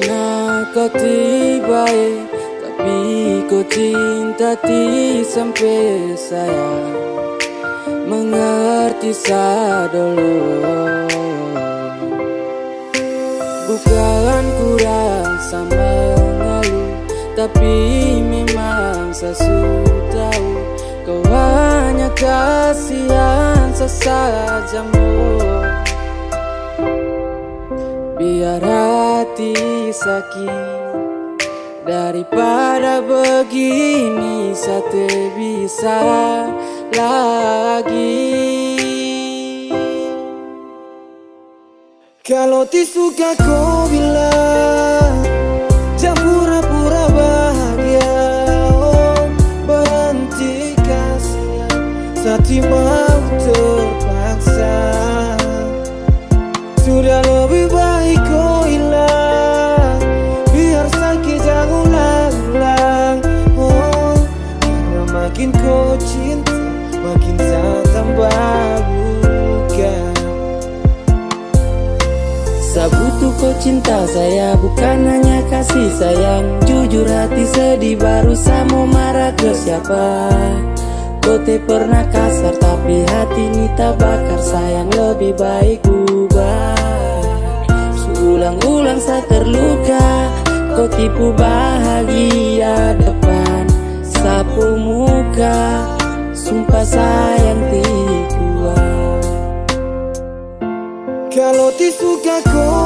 Karena kau tiba Tapi kau cinta ti sampai saya Mengerti dulu Bukan kurang sama mengeluh Tapi memang saya tahu. Kau hanya kasihan sesajamu. Biar hati sakit Daripada begini sate bisa lagi. Kalau suka kau bilang Jangan pura-pura bahagia Oh berhenti kasihan. Sati mau terpaksa. Sudah lebih Sabutu kau cinta saya Bukan hanya kasih sayang. Jujur hati sedih Baru saya mau marah ke siapa? Kau te pernah kasar Tapi hati ini tak bakar. Sayang lebih baik ubah. Seulang-ulang saya terluka Kau tipu bahagia depan sapu muka. Sumpah sayang ti suka kau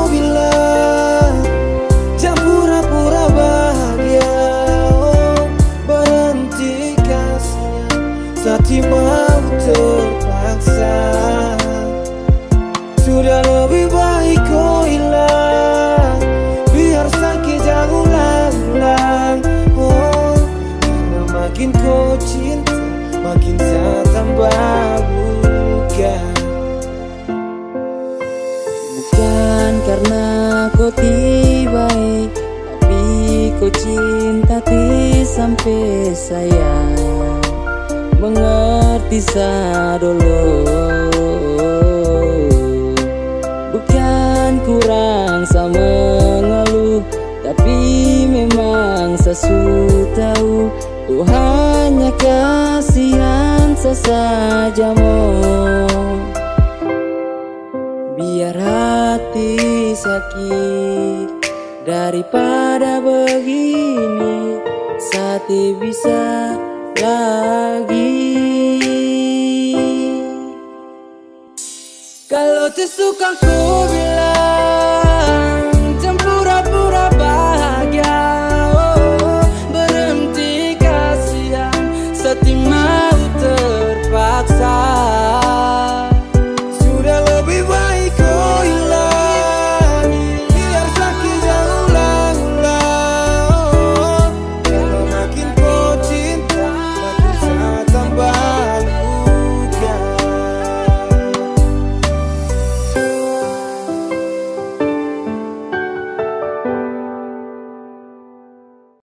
karena kau tiba Tapi kau cinta ti sampai saya. Mengerti saya dulu Bukan kurang sama mengeluh Tapi memang sesuatu tahu Ku hanya kasihan sesajamu sakit. Daripada begini Sati bisa lagi. Kalau tersuka ku bilang